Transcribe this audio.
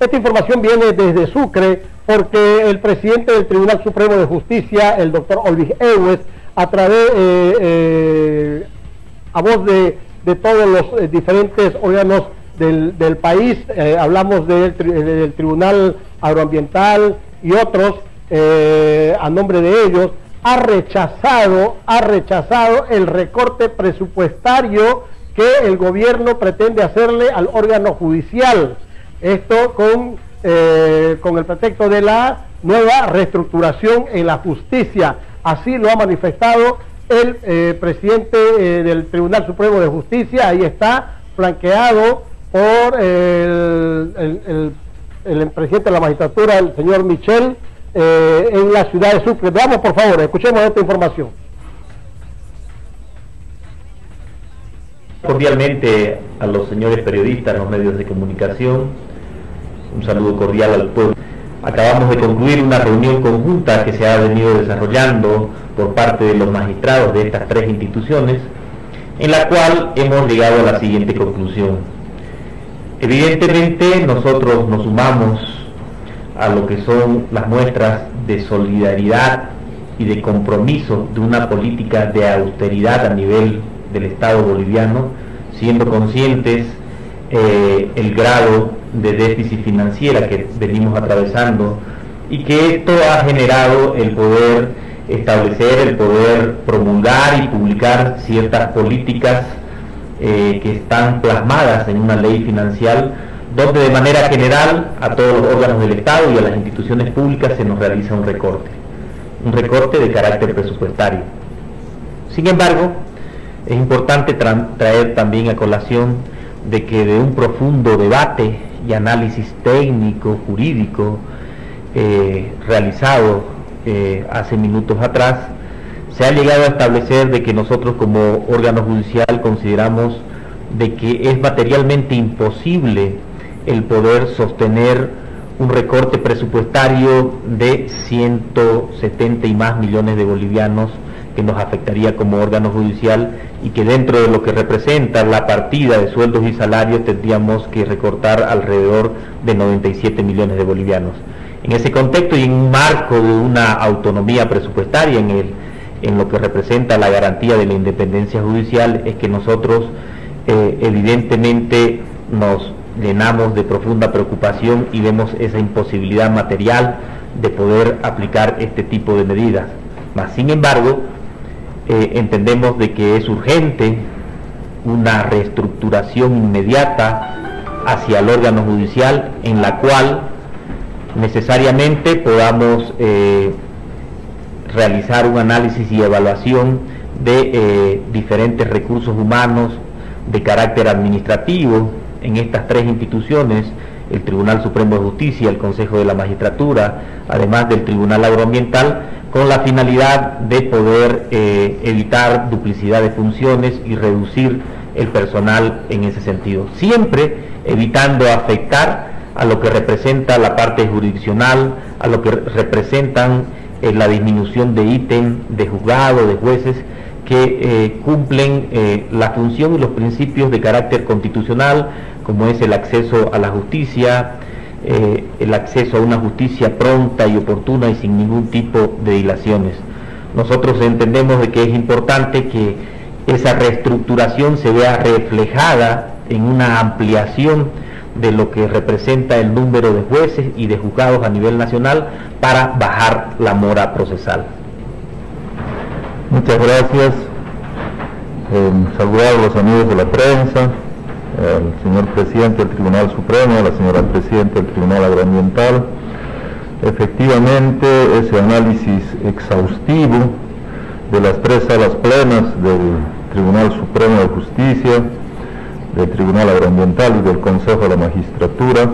Esta información viene desde Sucre porque el presidente del Tribunal Supremo de Justicia, el doctor Olvig Ewes, a través, eh, eh, a voz de, todos los eh, diferentes órganos del, país, hablamos del, del, Tribunal Agroambiental y otros, a nombre de ellos, ha rechazado, ha rechazado el recorte presupuestario que el gobierno pretende hacerle al órgano judicial. Esto con, eh, con el pretexto de la nueva reestructuración en la justicia. Así lo ha manifestado el eh, presidente eh, del Tribunal Supremo de Justicia. Ahí está, flanqueado por el, el, presidente de la magistratura, el señor Michel, en la ciudad de Sucre. Veamos, por favor, escuchemos esta información. Cordialmente a los señores periodistas, a los medios de comunicación, un saludo cordial al pueblo. Acabamos de concluir una reunión conjunta que se ha venido desarrollando por parte de los magistrados de estas tres instituciones, en la cual hemos llegado a la siguiente conclusión. Evidentemente nosotros nos sumamos a lo que son las muestras de solidaridad y de compromiso de una política de austeridad a nivel del Estado boliviano, siendo conscientes eh, el grado de déficit financiera que venimos atravesando y que esto ha generado el poder establecer, el poder promulgar y publicar ciertas políticas eh, que están plasmadas en una ley financiera donde de manera general a todos los órganos del Estado y a las instituciones públicas se nos realiza un recorte, un recorte de carácter presupuestario. Sin embargo, es importante traer también a colación de que de un profundo debate y análisis técnico, jurídico, eh, realizado eh, hace minutos atrás, se ha llegado a establecer de que nosotros como órgano judicial consideramos de que es materialmente imposible el poder sostener un recorte presupuestario de 170 y más millones de bolivianos que nos afectaría como órgano judicial y que dentro de lo que representa la partida de sueldos y salarios tendríamos que recortar alrededor de 97 millones de bolivianos. En ese contexto y en un marco de una autonomía presupuestaria en, el, en lo que representa la garantía de la independencia judicial es que nosotros eh, evidentemente nos llenamos de profunda preocupación y vemos esa imposibilidad material de poder aplicar este tipo de medidas. Mas, sin embargo, eh, entendemos de que es urgente una reestructuración inmediata hacia el órgano judicial en la cual necesariamente podamos eh, realizar un análisis y evaluación de eh, diferentes recursos humanos de carácter administrativo en estas tres instituciones, el Tribunal Supremo de Justicia, el Consejo de la Magistratura, además del Tribunal Agroambiental, con la finalidad de poder eh, evitar duplicidad de funciones y reducir el personal en ese sentido. Siempre evitando afectar a lo que representa la parte jurisdiccional, a lo que representan eh, la disminución de ítem de juzgado, de jueces, que eh, cumplen la función y los principios de carácter constitucional, como es el acceso a la justicia, eh, el acceso a una justicia pronta y oportuna y sin ningún tipo de dilaciones. Nosotros entendemos de que es importante que esa reestructuración se vea reflejada en una ampliación de lo que representa el número de jueces y de juzgados a nivel nacional para bajar la mora procesal. Muchas gracias. Eh, a los amigos de la prensa, al señor presidente del Tribunal Supremo, la señora presidenta del Tribunal Agroambiental. Efectivamente, ese análisis exhaustivo de las tres salas plenas del Tribunal Supremo de Justicia, del Tribunal Agroambiental y del Consejo de la Magistratura